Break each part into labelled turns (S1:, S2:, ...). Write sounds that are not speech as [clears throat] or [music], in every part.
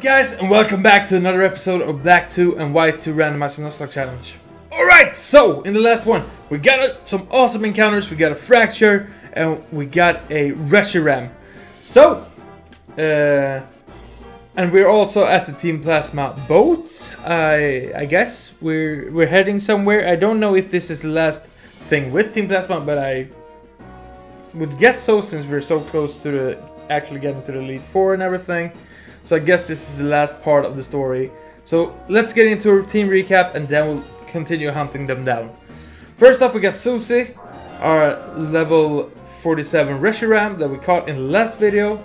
S1: guys and welcome back to another episode of Black 2 and White 2 Randomized Nuzlocke Challenge. Alright, so in the last one we got a, some awesome encounters, we got a Fraxure and we got a Reshiram. So, uh, and we're also at the Team Plasma boat, I, I guess. We're, we're heading somewhere. I don't know if this is the last thing with Team Plasma, but I would guess so since we're so close to the actually getting to the Elite Four and everything. So I guess this is the last part of the story. So let's get into a team recap and then we'll continue hunting them down. First up we got Susie, our level 47 Reshiram that we caught in the last video.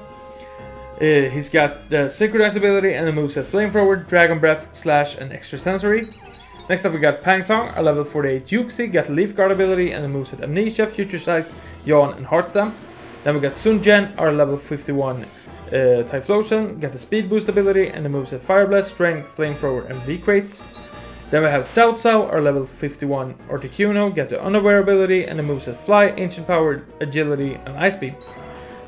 S1: Uh, he's got the Synchronize ability and the moveset Flamethrower, Dragon Breath, Slash and Extra Sensory. Next up we got Pangtong, our level 48 Uxie, got Leaf Guard ability and the moveset Amnesia, Future Sight, Yawn and Heart Stamp. Then we got Sun Jian, our level 51 uh, Typhlosion, got the Speed Boost ability and the moveset Fire Blast, Strength, Flamethrower and V-create. Then we have Cao Cao, our level 51 Articuno, get the Unaware ability and the moveset Fly, Ancient Power, Agility and Ice Beam.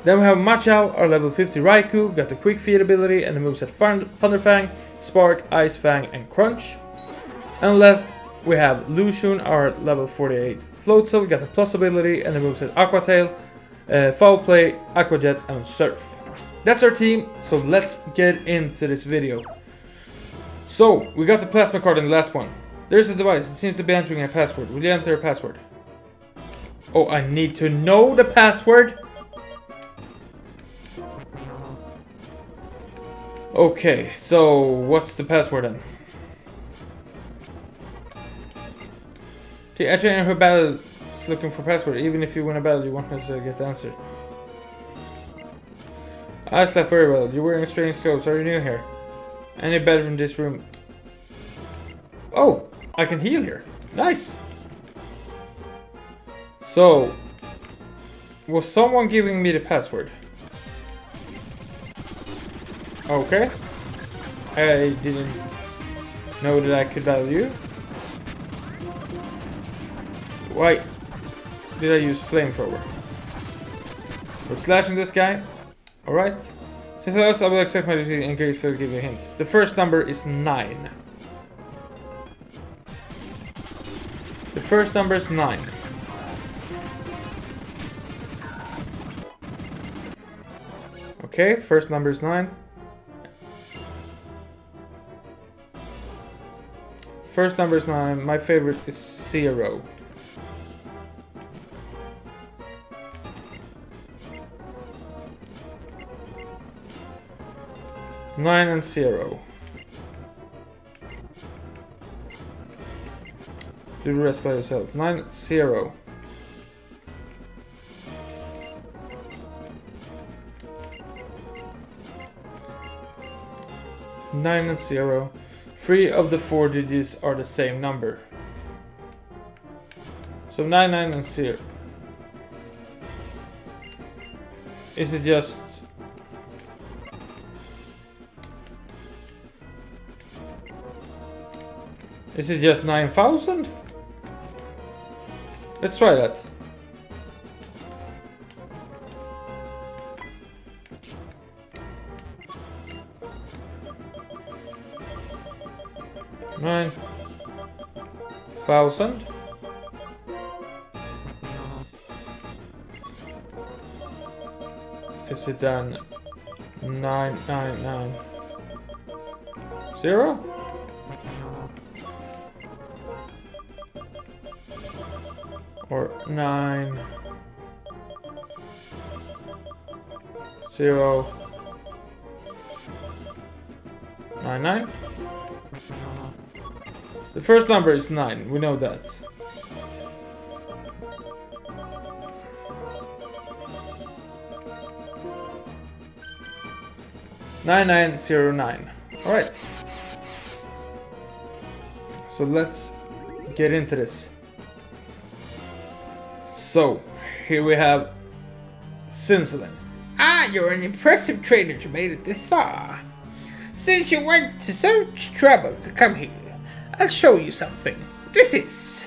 S1: Then we have Machao, our level 50 Raikou, got the Quick Feet ability and the moveset Thunderfang, Spark, Ice Fang and Crunch. And last we have Lushun, our level 48 Floatzel, got the Plus ability and the moveset Aqua Tail, uh, Foul Play, Aqua Jet and Surf. That's our team, so let's get into this video. So, we got the plasma card in the last one. There's a device, it seems to be entering a password. Will you enter a password? Oh, I need to know the password? Okay, so what's the password then? The enter in her battle is looking for password. Even if you win a battle, you won't necessarily get the answer. I slept very well. You're wearing strange clothes. Are you new here? Any better from this room? Oh, I can heal here. Nice. So, was someone giving me the password? Okay. I didn't know that I could battle you. Why did I use flamethrower? We're slashing this guy. Alright. Since I I will accept my defeat and Great Phil give you a hint. The first number is 9. The first number is 9. Okay, first number is 9. First number is 9. My favorite is 0. Nine and zero. Do the rest by yourself. Nine zero. Nine and zero. Three of the four digits are the same number. So nine, nine and zero. Is it just Is it just 9,000? Let's try that. Nine thousand. Is it then nine nine nine zero? Nine zero nine nine. The first number is nine. We know that. Nine nine zero nine. All right. So let's get into this. So, here we have Zinzolin.
S2: Ah, you're an impressive trainer to made it this far. Since you went to such trouble to come here, I'll show you something. This is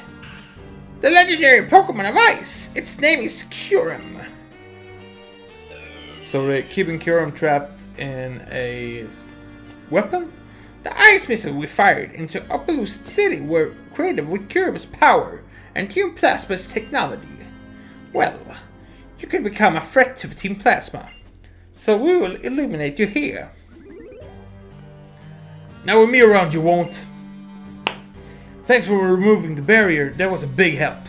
S2: the legendary Pokemon of Ice. Its name is Kyurem.
S1: So we're keeping Kyurem trapped in a weapon?
S2: The ice missile we fired into Opelucid City were created with Kuribo's power and Team Plasma's technology. Well, you can become a threat to Team Plasma, so we will eliminate you here.
S1: Now with me around you won't. Thanks for removing the barrier, that was a big help.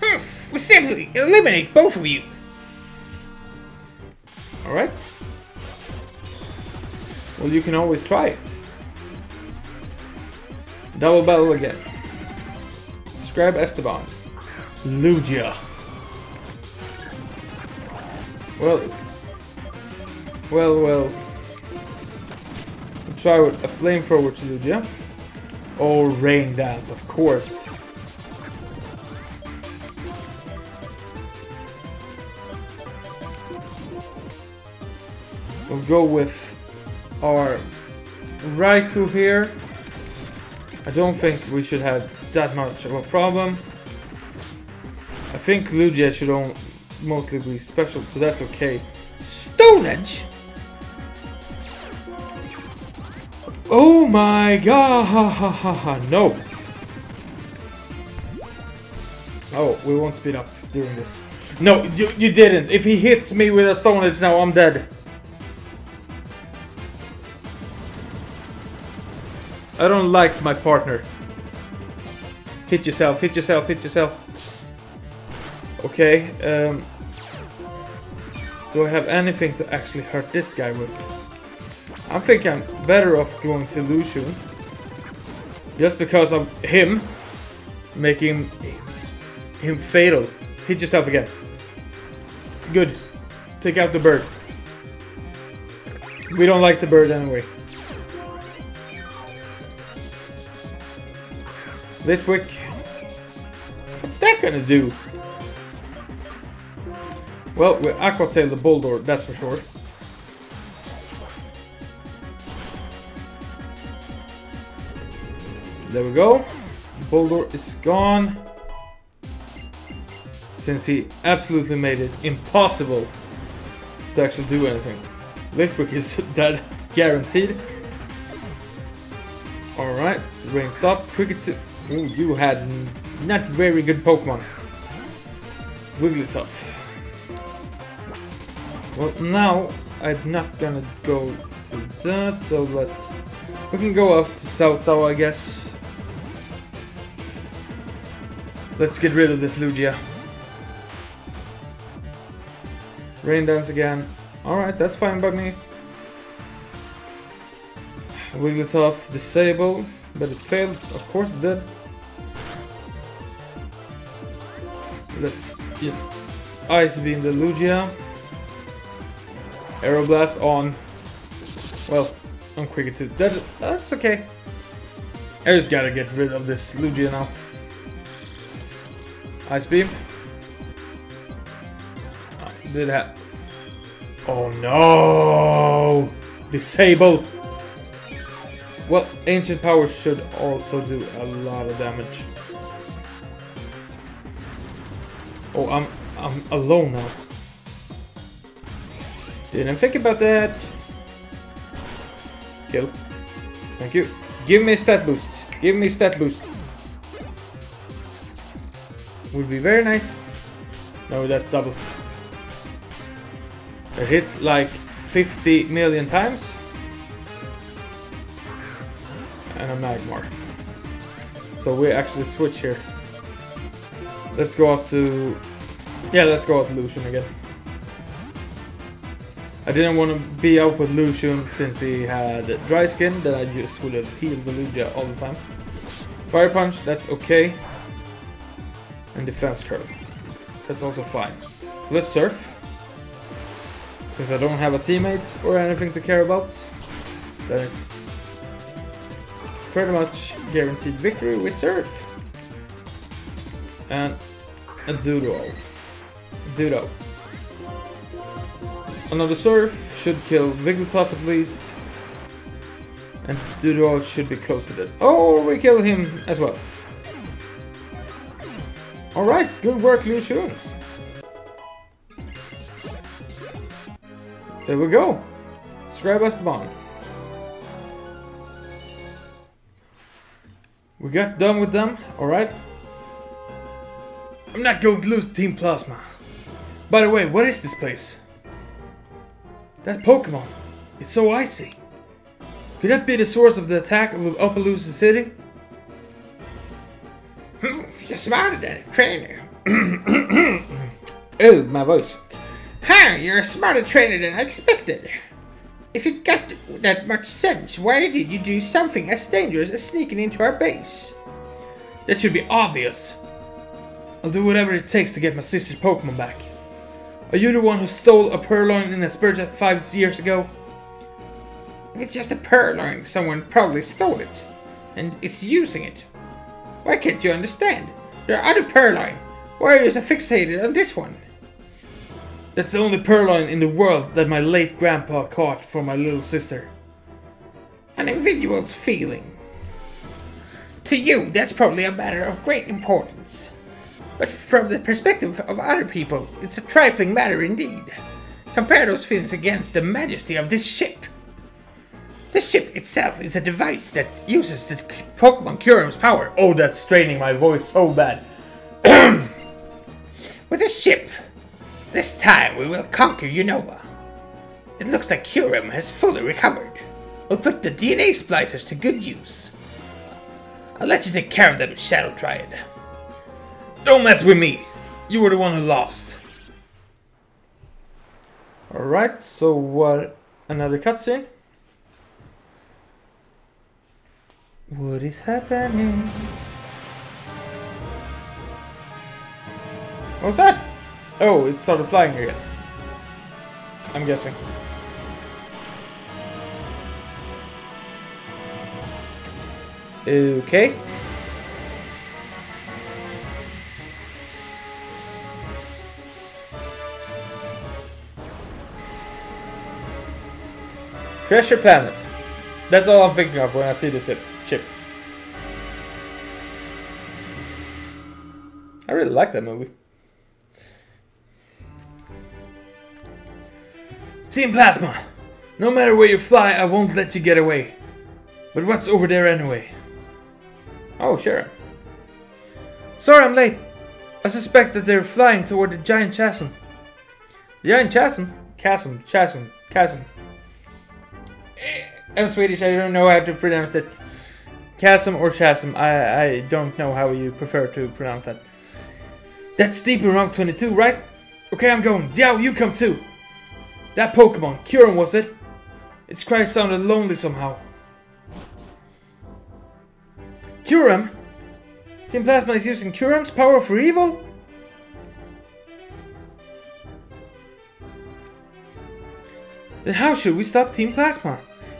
S2: Humph, we simply eliminate both of you.
S1: Alright. Well, you can always try. Double battle again. Scribe Esteban. Lugia. Well. Well, well. We'll try with a flamethrower to Lugia. Oh, Rain Dance, of course. We'll go with our Raikou here. I don't think we should have that much of a problem. I think Lugia should mostly be special, so that's okay.
S2: Stone Edge?
S1: Oh my god! Ha, ha, ha, ha. No! Oh, we won't speed up during this. No, you, you didn't. If he hits me with a Stone Edge now, I'm dead. I don't like my partner. Hit yourself, hit yourself, hit yourself. Okay, um... Do I have anything to actually hurt this guy with? I think I'm better off going to Lucian. Just because of him making him fatal. Hit yourself again. Good. Take out the bird. We don't like the bird anyway. Litwick. What's that gonna do? Well, we Aqua Tail the Boldore, that's for sure. There we go. Boldore is gone. Since he absolutely made it impossible to actually do anything. Litwick is [laughs] dead, guaranteed. Alright, rain stop. Cricket. Ooh, you had not very good Pokemon. Wigglytuff. Well, now I'm not gonna go to that, so let's... We can go up to South Tower, I guess. Let's get rid of this Lugia. Rain Dance again. Alright, that's fine by me. Wigglytuff disable, but it failed. Of course it did. Let's just Ice Beam the Lugia. Aeroblast on. Well, on Cricket too. That, that's okay. I just gotta get rid of this Lugia now. Ice Beam. Oh, did have. Oh no! Disable! Well, Ancient Power should also do a lot of damage. Oh, I'm I'm alone now. Didn't think about that. Kill. Thank you. Give me stat boosts. Give me stat boosts. Would be very nice. No, that's doubles. It hits like 50 million times. And a Magmar. So we actually switch here. Let's go out to... Yeah, let's go out to Lucian again. I didn't want to be out with Lucian since he had dry skin, that I just would have healed the Lugia all the time. Fire Punch, that's okay. And Defense Curl. That's also fine. So let's surf. Since I don't have a teammate or anything to care about, then it's pretty much guaranteed victory with surf. And a Doodle. Doodle. Another Surf should kill Wigglytuff at least. And Dudor should be close to dead. Oh, we kill him as well. Alright, good work, Lucio. There we go. Scribe Esteban. We got done with them, alright? I'm not going to lose Team Plasma. By the way, what is this place? That Pokemon. It's so icy. Could that be the source of the attack of Opelucid City?
S2: Hmm, You're smarter than a trainer. [clears throat]
S1: Oh, my voice.
S2: Huh, you're a smarter trainer than I expected. If you got that much sense, why did you do something as dangerous as sneaking into our base?
S1: That should be obvious. I'll do whatever it takes to get my sister's Pokemon back. Are you the one who stole a Purrloin in Aspertia five years ago?
S2: If it's just a Purrloin, someone probably stole it and is using it. Why can't you understand? There are other Purrloin. Why are you so fixated on this one?
S1: That's the only Purrloin in the world that my late grandpa caught for my little sister.
S2: An individual's feeling. To you, that's probably a matter of great importance. But from the perspective of other people, it's a trifling matter indeed. Compare those fins against the majesty of this ship. The ship itself is a device that uses the Pokemon Kyurem's power.
S1: Oh, that's straining my voice so bad. [clears throat]
S2: With this ship, this time we will conquer Unova. It looks like Kyurem has fully recovered. We'll put the DNA splicers to good use. I'll let you take care of them, Shadow Triad.
S1: Don't mess with me. You were the one who lost. Alright, so what? another cutscene? What is happening? What's that? Oh, it started flying again. I'm guessing. Okay. Treasure Planet. That's all I'm thinking of when I see this chip-. I really like that movie. Team Plasma! No matter where you fly, I won't let you get away. But what's over there anyway? Oh, sure. Sorry I'm late. I suspect that they're flying toward the giant chasm. The giant chasm? Chasm, chasm, chasm. I'm Swedish, I don't know how to pronounce it. Chasm or chasm, I, I don't know how you prefer to pronounce that. That's deep in Route 22, right? Okay, I'm going. Diao, you come too. That Pokemon, Kyurem was it? Its cry sounded lonely somehow. Kyurem? Team Plasma is using Kyurem's power for evil? Then how should we stop Team Plasma?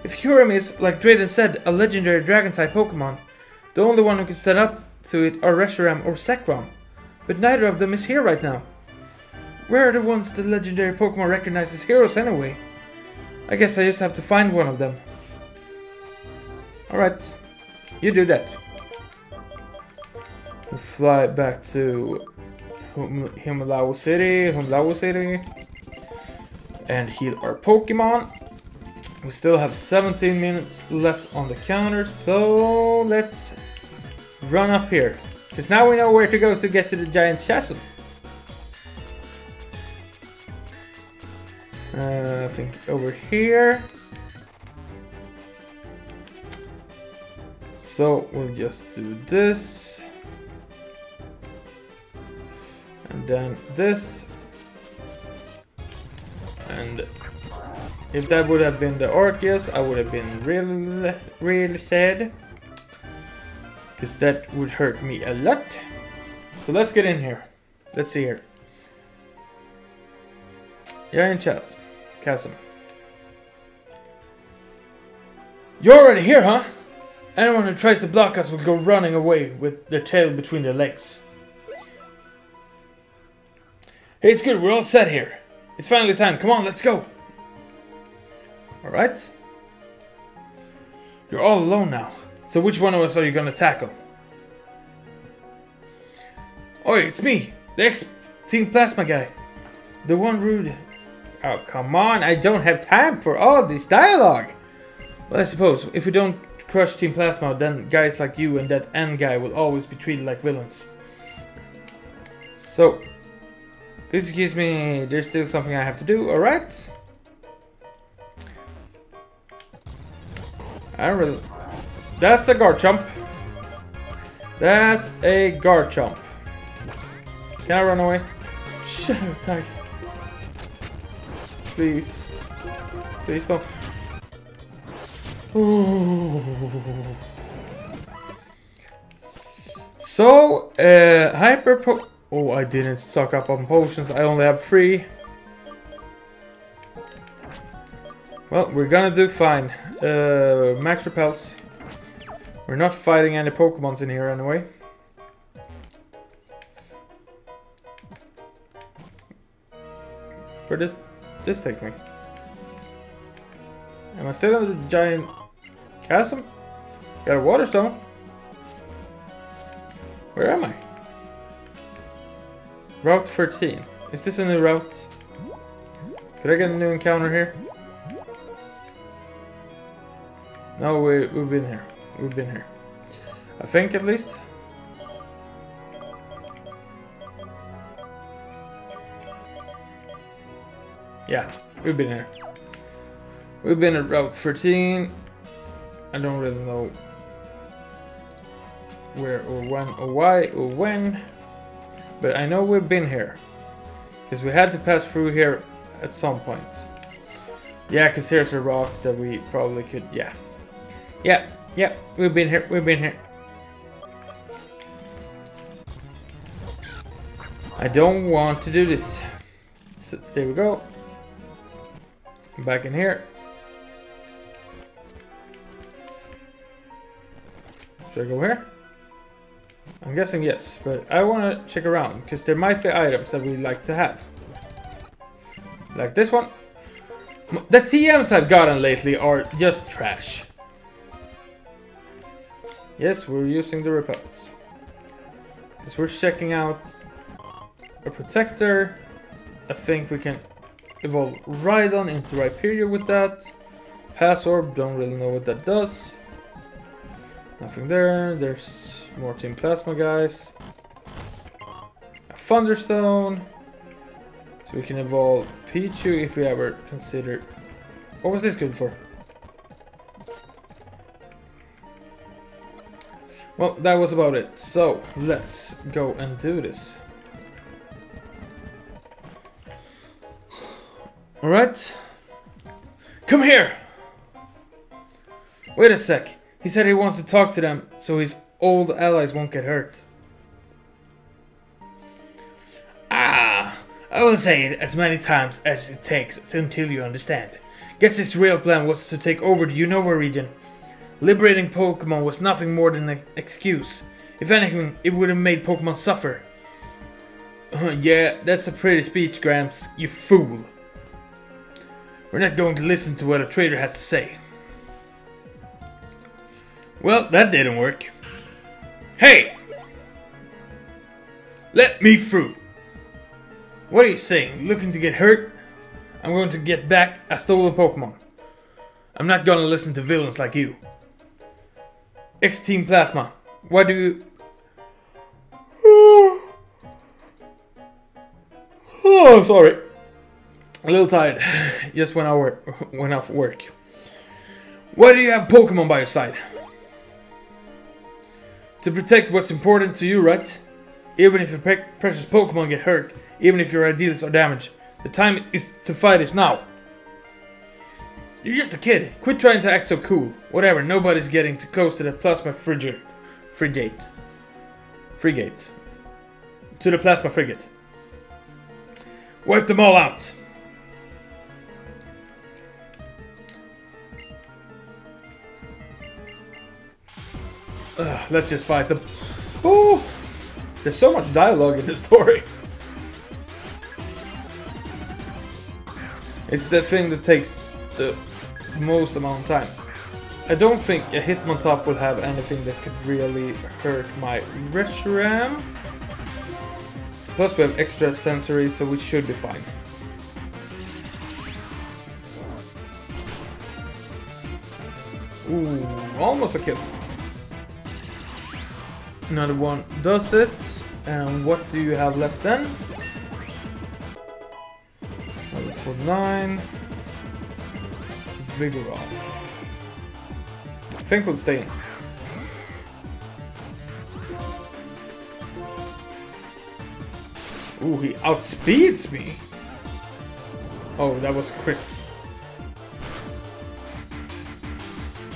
S1: If Kyurem is, like Drayden said, a legendary Dragon-type Pokemon, the only one who can stand up to it are Reshiram or Zekrom. But neither of them is here right now. Where are the ones the legendary Pokemon recognize as heroes anyway? I guess I just have to find one of them. Alright, you do that. We'll fly back to Hum- Himalawa City, Humlawa City, and heal our Pokemon. We still have 17 minutes left on the counter, so let's run up here. Because now we know where to go to get to the Giant's Chasm. Uh, I think over here. So we'll just do this. And then this. And if that would have been the Arceus, I would have been really, really sad. Because that would hurt me a lot. So let's get in here. Let's see here. You're in chess. Chasm. You're already here, huh? Anyone who tries to block us will go running away with their tail between their legs. Hey, it's good. We're all set here. It's finally time. Come on, let's go. Alright. You're all alone now. So which one of us are you gonna tackle? Oi, it's me, the ex-Team Plasma guy. The one Rood. Oh, come on, I don't have time for all this dialogue. Well, I suppose if we don't crush Team Plasma, then guys like you and that N guy will always be treated like villains. So, please excuse me, there's still something I have to do, alright? I don't really... That's a Garchomp. That's a Garchomp. Can I run away? Shadow attack. Please. Please stop. Ooh. So, uh, hyper po- Oh, I didn't stock up on potions. I only have three. Well, we're gonna do fine. Uh, max repels. We're not fighting any Pokemons in here anyway. Where does this take me? Am I still in the giant chasm? Got a water stone. Where am I? Route 13. Is this a new route? Could I get a new encounter here? No, we, we've been here. We've been here. I think at least. Yeah, we've been here. We've been at Route 13. I don't really know where or when or why or when. But I know we've been here. Because we had to pass through here at some point. Yeah, because here's a rock that we probably could... Yeah. Yeah, yeah, we've been here, we've been here. I don't want to do this. So, there we go. Back in here. Should I go here? I'm guessing yes, but I want to check around because there might be items that we'd like to have. Like this one. The TMs I've gotten lately are just trash. Yes, we're using the repels. Because we're checking out a protector. I think we can evolve Rhydon into Rhyperior with that. Pass Orb, don't really know what that does. Nothing there. There's more Team Plasma guys. A Thunderstone. So we can evolve Pichu if we ever consider... What was this good for? Well, that was about it. So, let's go and do this. Alright. Come here! Wait a sec. He said he wants to talk to them so his old allies won't get hurt. Ah, I will say it as many times as it takes until you understand. Guess his real plan was to take over the Unova region. Liberating Pokemon was nothing more than an excuse. If anything, it would have made Pokemon suffer. yeah, that's a pretty speech, Gramps, you fool. We're not going to listen to what a traitor has to say. Well, that didn't work. Hey! Let me through. What are you saying? Looking to get hurt? I'm going to get back a stolen Pokemon. I'm not gonna listen to villains like you. X-Team Plasma, why do you... [sighs] Oh, sorry. A little tired. [sighs] Just went, out [laughs] went off work. Why do you have Pokemon by your side? To protect what's important to you, right? Even if your precious Pokemon get hurt, even if your ideas are damaged, the time is to fight is now. You're just a kid. Quit trying to act so cool. Whatever, nobody's getting too close to the plasma frigate. Frigate. Frigate. To the plasma frigate. Wipe them all out. Ugh, let's just fight them. Ooh, there's so much dialogue in this story. It's the thing that takes the most amount of time. I don't think a Hitmontop will have anything that could really hurt my Reshiram. Plus we have extra sensory, so we should be fine. Ooh, almost a kill. Another one does it. And what do you have left then? Level 49. Vigoroth. I think we'll stay in. Ooh, he outspeeds me. Oh, that was a crit.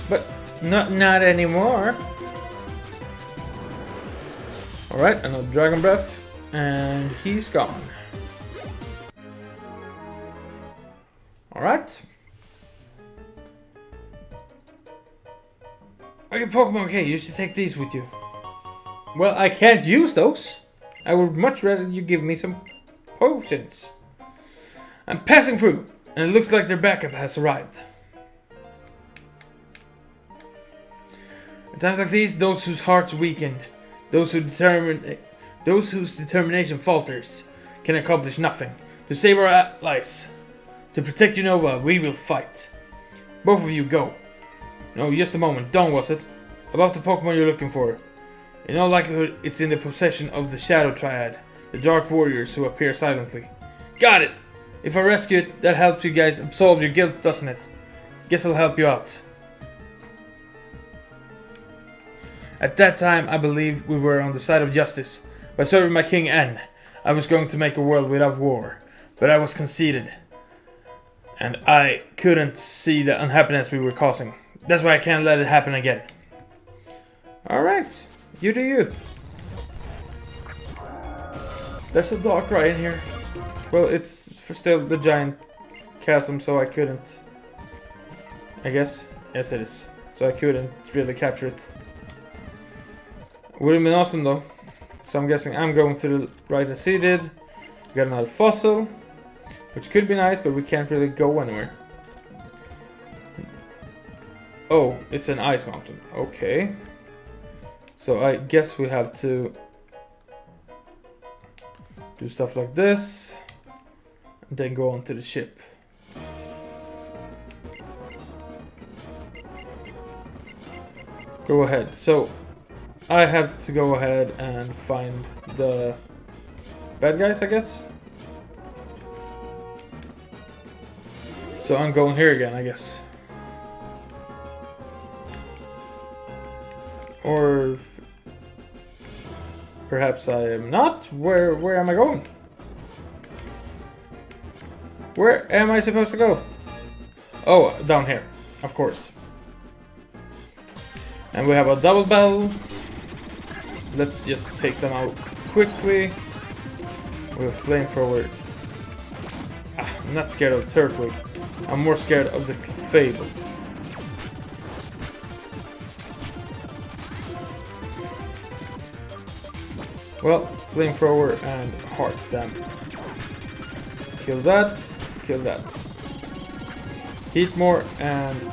S1: But not not anymore. Alright, another Dragon Breath. And he's gone. Pokemon, okay, you should take these with you. Well, I can't use those. I would much rather you give me some potions. I'm passing through, and it looks like their backup has arrived. At times like these, those whose hearts weaken, those who determine, those whose determination falters, can accomplish nothing. To save our allies, to protect Unova, we will fight. Both of you go. No, just a moment. Dawn was it? About the Pokemon you're looking for. In all likelihood, it's in the possession of the Shadow Triad, the Dark Warriors who appear silently. Got it! If I rescue it, that helps you guys absolve your guilt, doesn't it? Guess I'll help you out. At that time, I believed we were on the side of justice. By serving my king N, I was going to make a world without war. But I was conceited. And I couldn't see the unhappiness we were causing. That's why I can't let it happen again. Alright, you do you. There's a dark right in here. Well, it's still the giant chasm, so I couldn't... I guess. Yes, it is. So I couldn't really capture it. Would have been awesome, though. So I'm guessing I'm going to the right as he did. We got another fossil. Which could be nice, but we can't really go anywhere. Oh, it's an ice mountain. Okay. So I guess we have to do stuff like this. And then go onto the ship. Go ahead. So I have to go ahead and find the bad guys, I guess. So I'm going here again, I guess. Or perhaps I am not? Where where am I going? Where am I supposed to go? Oh, down here, of course. And we have a double bell. Let's just take them out quickly. With flamethrower. Ah, I'm not scared of Turtwig. I'm more scared of the Clefable. Well, flamethrower and heart stamp. Kill that, kill that. Heat more and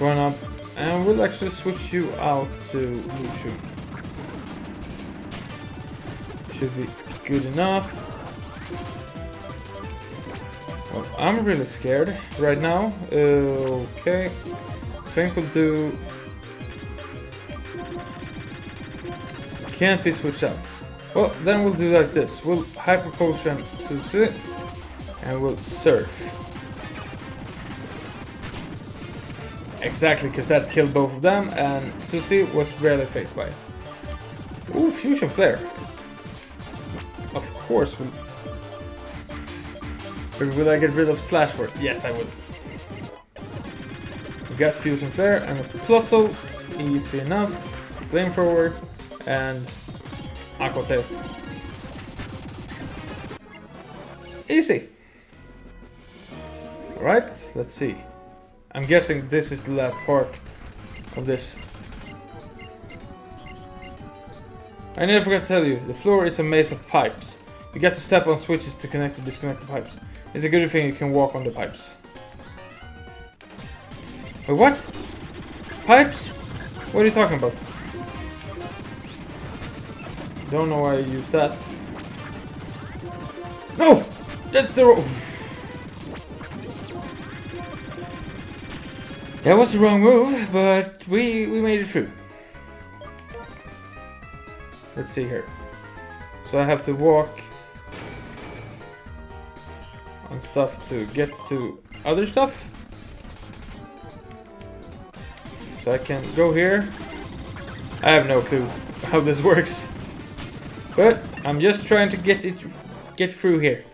S1: one up and we'll actually switch you out to Mushu. Should be good enough. Well, I'm really scared right now. Okay. I think we'll do... Can't be switched out. Well, then we'll do like this. We'll Hyper Potion Susie and we'll Surf. Exactly, because that killed both of them, and Susie was rarely faced by it. Ooh, Fusion Flare. Of course, will... Will I get rid of Slash for it? Yes, I will. Got Fusion Flare and a Plusle. Easy enough. Flamethrower and Aqua Tail. Easy. Alright, let's see. I'm guessing this is the last part of this. I never forgot to tell you, the floor is a maze of pipes. You get to step on switches to connect or disconnect the pipes. It's a good thing you can walk on the pipes. What? Pipes? What are you talking about? Don't know why I used that. No! That's the wrong... That was the wrong move, but we, we made it through. Let's see here. So I have to walk on stuff to get to other stuff. I can go here. I have no clue how this works. But I'm just trying to get it get through here.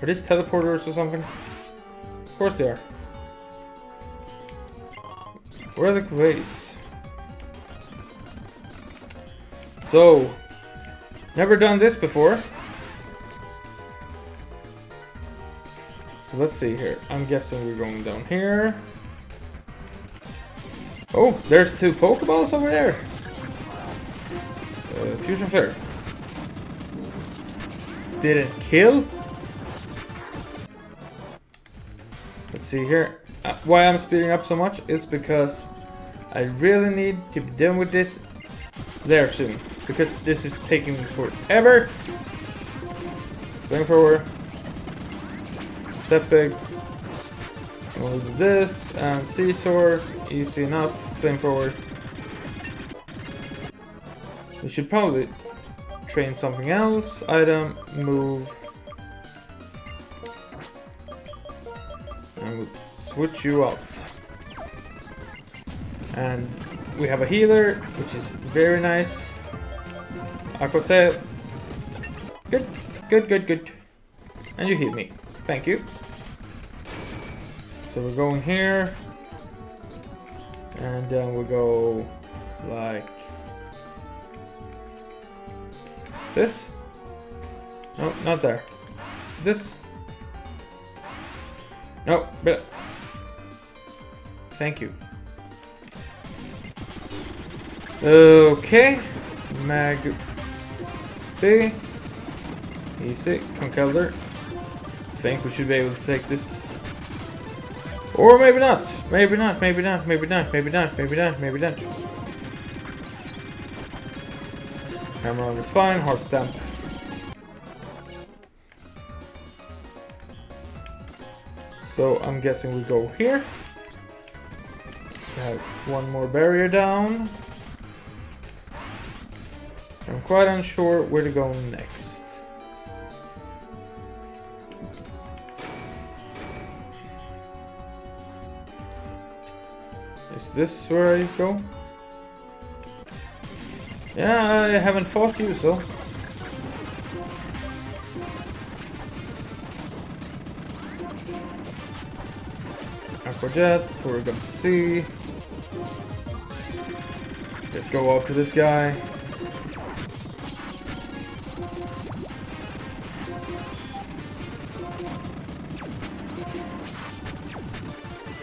S1: Are these teleporters or something? Of course they are. Where are the ways? So, never done this before. So let's see here. I'm guessing we're going down here. Oh, there's two Pokeballs over there. Uh, Fusion Flare. Did it kill. Let's see here. Uh, why I'm speeding up so much is because I really need to be done with this there soon. Because this is taking forever. Going forward. Step big. We'll do this and Scizor. Easy enough. Flamethrower. We should probably train something else. Item, move. And we'll switch you out. And we have a healer, which is very nice. Aqua Tail. Good, good, good, good. And you heal me. Thank you. So we're going here. And then we go like this. No, not there. This. No, but thank you. Okay, Mag B. Easy, Conkeldurr. Think we should be able to take this or maybe not. Maybe not. Maybe not. Maybe not. Maybe not. Maybe not. Maybe not. Hammer is fine. Heart stamp. So I'm guessing we go here. Have one more barrier down. I'm quite unsure where to go next. This where I go? Yeah, I haven't fought you, so... Aqua Jet, Porygon-Z. Let's go up to this guy.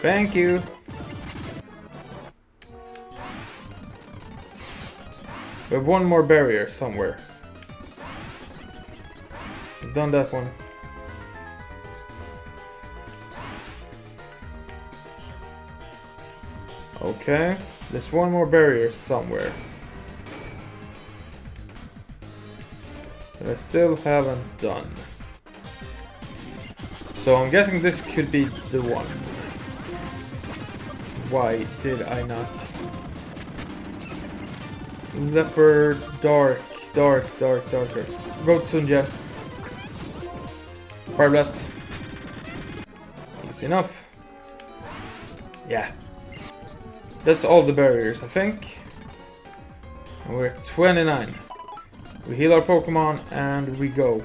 S1: Thank you. We have one more barrier somewhere. We've done that one. Okay, there's one more barrier somewhere. That I still haven't done. So I'm guessing this could be the one. Why did I not? Liepard, dark, dark, dark, dark, dark. Road Sunja. Fire Blast. Easy enough. Yeah. That's all the barriers, I think. And we're 29. We heal our Pokemon and we go.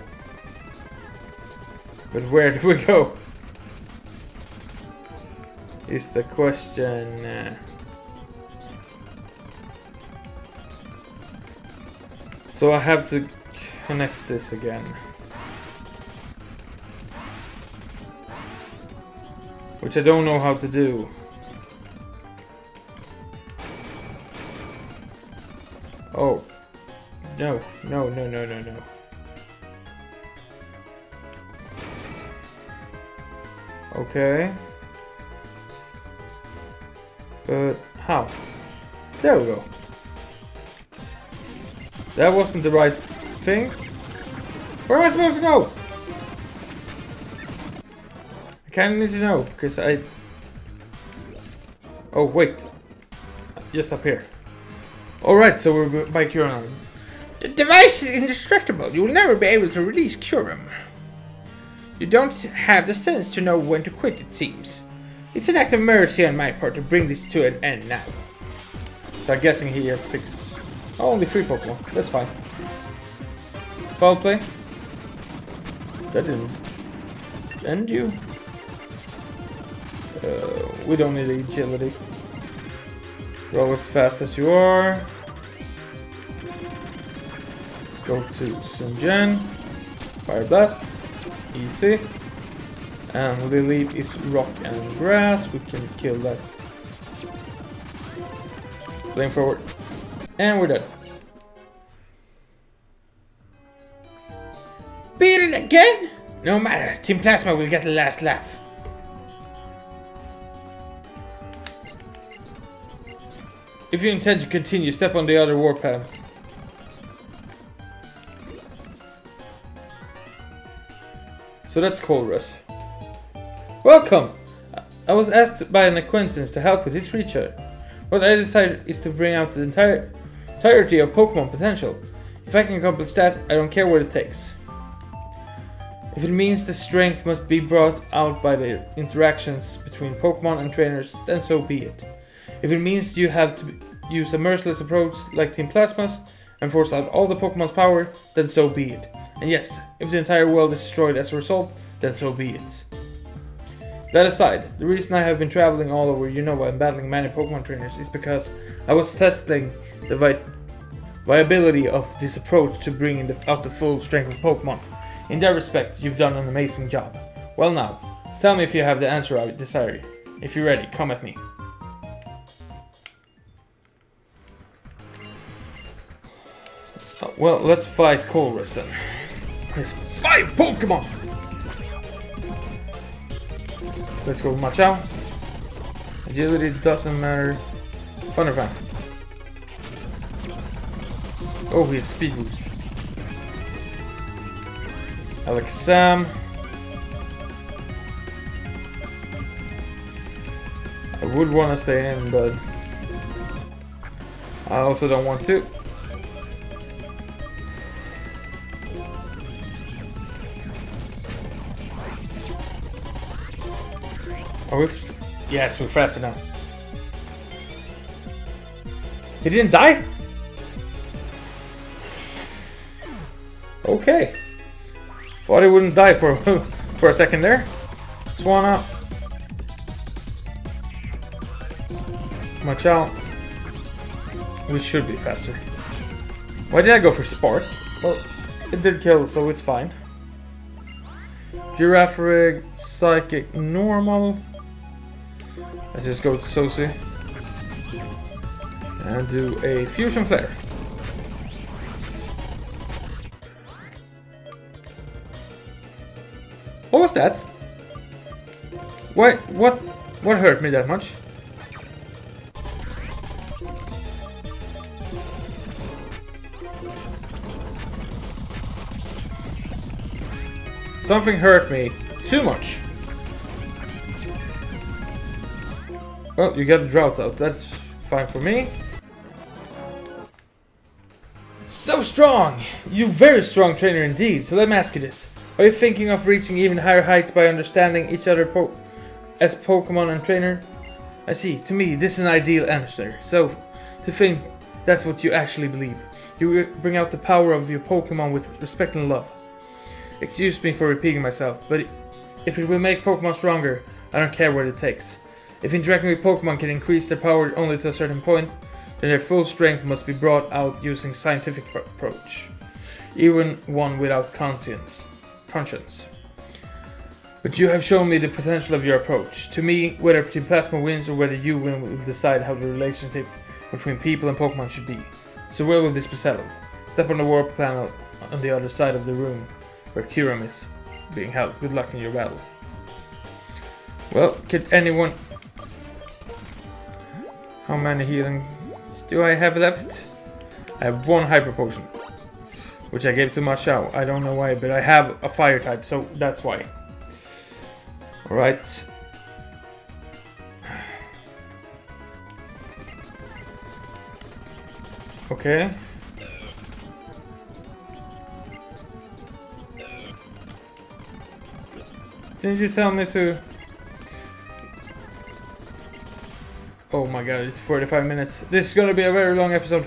S1: But where do we go? Is the question. Uh, So I have to connect this again. Which I don't know how to do. Oh. No, no, no, no, no, no. Okay. But how? There we go. That wasn't the right thing. Where am I supposed to go? I kind of need to know, because I... Oh, wait. Just up here. Alright, so we're by Kyurem.
S2: The device is indestructible. You will never be able to release Kyurem. You don't have the sense to know when to quit, it seems. It's an act of mercy on my part to bring this to an end now.
S1: So I'm guessing he has six... Oh, only three Pokemon. That's fine. Foul play. That didn't end you. Uh, we don't need agility. Roll as fast as you are. Let's go to Sunjan. Fire Blast. Easy. And Lileep is rock and grass. We can kill that. Flame forward. And we're dead.
S2: Beaten again? No matter, Team Plasma will get the last laugh.
S1: If you intend to continue, step on the other warpath. So that's Colress. Welcome! I was asked by an acquaintance to help with his research. What I decided is to bring out the entire entirety of Pokemon potential. If I can accomplish that, I don't care what it takes. If it means the strength must be brought out by the interactions between Pokemon and trainers, then so be it. If it means you have to use a merciless approach like Team Plasma's and force out all the Pokemon's power, then so be it. And yes, if the entire world is destroyed as a result, then so be it. That aside, the reason I have been traveling all over Unova and battling many Pokemon trainers is because I was testing the vi viability of this approach to bringing the, out the full strength of Pokemon. In that respect, you've done an amazing job. Well now, tell me if you have the answer I desire. If you're ready, come at me. Oh, well, let's fight Colress then. There's five Pokemon! Let's go Machao. Agility doesn't matter. Thunderfang. Oh, he has speed boost. Alex Sam. I would want to stay in, but I also don't want to. Are we? Yes, we're fast enough. He didn't die? Okay. Thought he wouldn't die for [laughs] for a second there. Swanna. Watch out. We should be faster. Why did I go for Spark? Well, it did kill, so it's fine. Girafarig, Psychic, Normal. Let's just go to Sosi. And do a Fusion Flare. Was that? Why, what, what hurt me that much? Something hurt me too much. Well, you get a drought out. That's fine for me. So strong! You very strong trainer indeed. So let me ask you this. Are you thinking of reaching even higher heights by understanding each other po as Pokemon and trainer? I see. To me, this is an ideal answer. So, to think that's what you actually believe. You bring out the power of your Pokemon with respect and love. Excuse me for repeating myself, but if it will make Pokemon stronger, I don't care what it takes. If interacting with Pokemon can increase their power only to a certain point, then their full strength must be brought out using scientific approach. Even one without conscience. Conscience. But you have shown me the potential of your approach. To me, whether Team Plasma wins or whether you win will decide how the relationship between people and Pokemon should be. So where will this be settled? Step on the warp panel on the other side of the room where Kyurem is being held. Good luck in your battle. Well, could anyone... How many healing do I have left? I have one Hyper Potion. Which I gave to Machao. I don't know why, but I have a Fire type, so that's why. Alright. Okay. Didn't you tell me to... Oh my god, it's 45 minutes. This is gonna be a very long episode.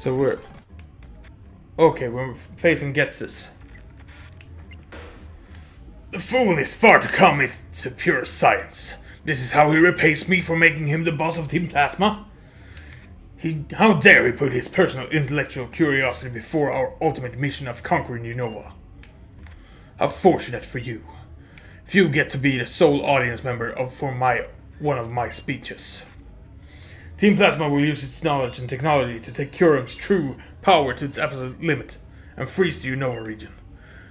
S1: So we're... Okay, we're facing Ghetsis. The fool is far to come to pure science. This is how he repays me for making him the boss of Team Plasma. He, how dare he put his personal intellectual curiosity before our ultimate mission of conquering Unova. How fortunate for you. Few get to be the sole audience member of for my one of my speeches. Team Plasma will use its knowledge and technology to take Kyurem's true power to its absolute limit and freeze the Unova region.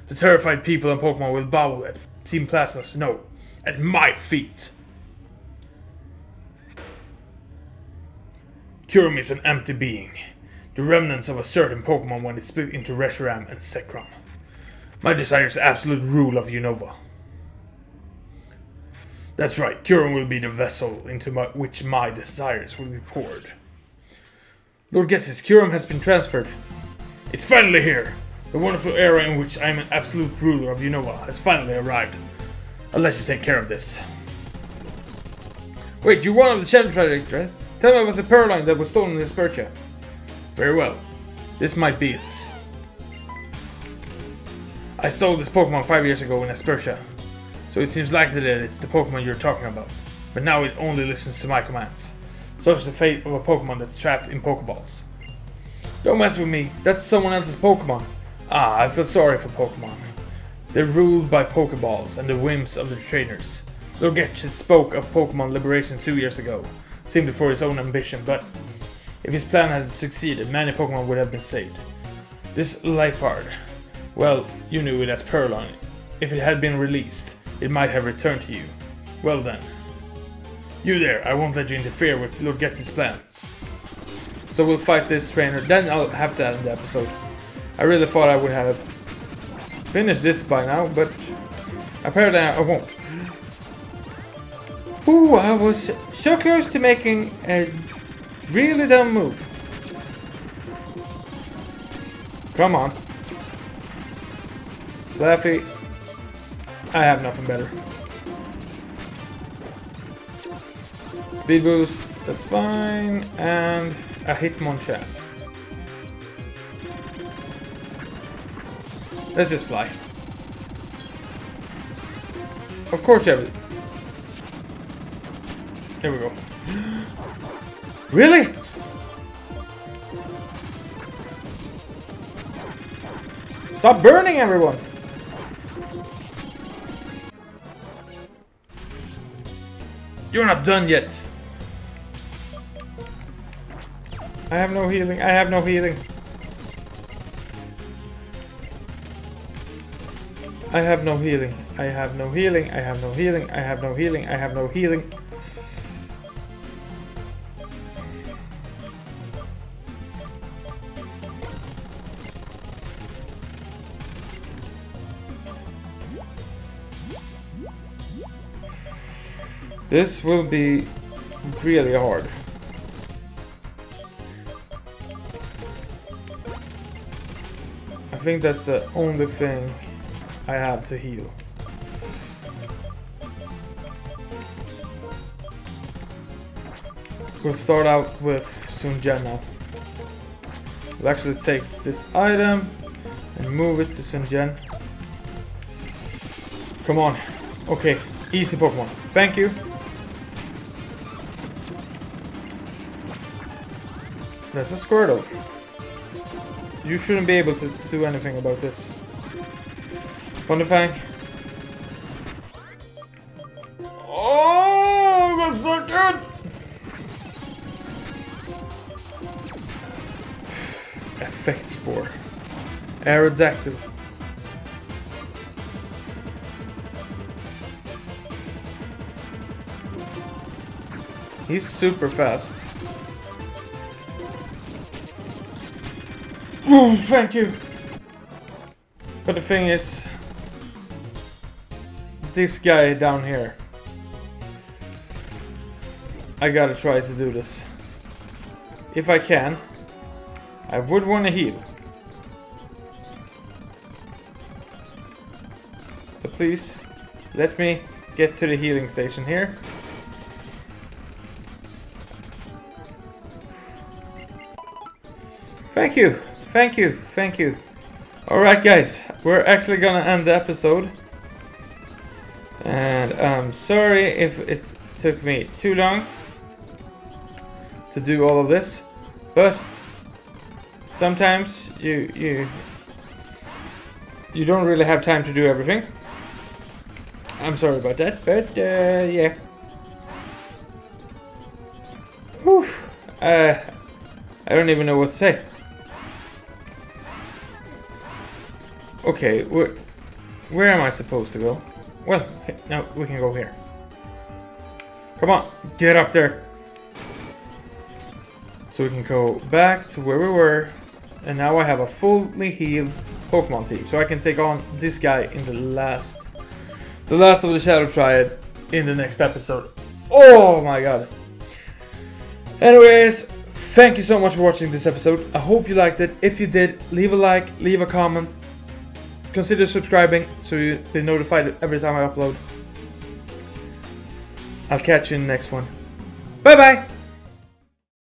S1: The terrified people and Pokemon will bow at Team Plasma's no, at my feet. Kyurem is an empty being, the remnants of a certain Pokemon when it split into Reshiram and Zekrom. My desire is absolute rule of Unova. That's right, Kyurem will be the vessel into my, which my desires will be poured. Lord Ghetsis, Kyurem has been transferred. It's finally here! The wonderful era in which I am an absolute ruler of Unova has finally arrived. I'll let you take care of this. Wait, you're one of the Challenge Addicts, right? Tell me about the Purrloin that was stolen in Aspertia. Very well. This might be it. I stole this Pokemon five years ago in Aspertia. So it seems likely that it's the Pokemon you're talking about. But now it only listens to my commands. Such is the fate of a Pokemon that's trapped in Pokeballs. Don't mess with me, that's someone else's Pokemon. Ah, I feel sorry for Pokemon. They're ruled by Pokeballs and the whims of their trainers. Lord Ghetsis spoke of Pokemon liberation two years ago, simply for his own ambition, but if his plan had succeeded, many Pokemon would have been saved. This Liepard, well, you knew it as Purrloin. If it had been released, it might have returned to you. Well then. You there, I won't let you interfere with Lord Ghetsis' plans. So we'll fight this trainer, then I'll have to end the episode. I really thought I would have finished this by now, but apparently I won't. Ooh, I was so close to making a really dumb move. Come on. Laffy, I have nothing better. Speed boost, that's fine, and a Hitmonchan. Let's just fly. Of course you have it. Here we go. [gasps] really? Stop burning everyone! You're not done yet. I have no healing. I have no healing. I have no healing. I have no healing. I have no healing. I have no healing. I have no healing. This will be really hard. I think that's the only thing I have to heal. We'll start out with Sun Sunjan now. We'll actually take this item and move it to Sun Sunjan. Come on. Okay, easy Pokemon. Thank you. That's a Squirtle. You shouldn't be able to do anything about this. Funifang. Oh, that's not good! [sighs] Effect Spore. Aerodactyl. He's super fast. Thank you. But the thing is, this guy down here. I gotta try to do this. If I can. I would want to heal. So please, let me get to the healing station here. Thank you, thank you, thank you. Alright guys, we're actually gonna end the episode. And I'm sorry if it took me too long to do all of this, but sometimes you you you don't really have time to do everything. I'm sorry about that, but uh, yeah. Whew. Uh, I don't even know what to say. Okay, where, where am I supposed to go? Well, now we can go here. Come on, get up there. So we can go back to where we were. And now I have a fully healed Pokemon team. So I can take on this guy in the last... The last of the Shadow Triad in the next episode. Oh my god. Anyways, thank you so much for watching this episode. I hope you liked it. If you did, leave a like, leave a comment. Consider subscribing so you'll be notified every time I upload. I'll catch you in the next one. Bye bye!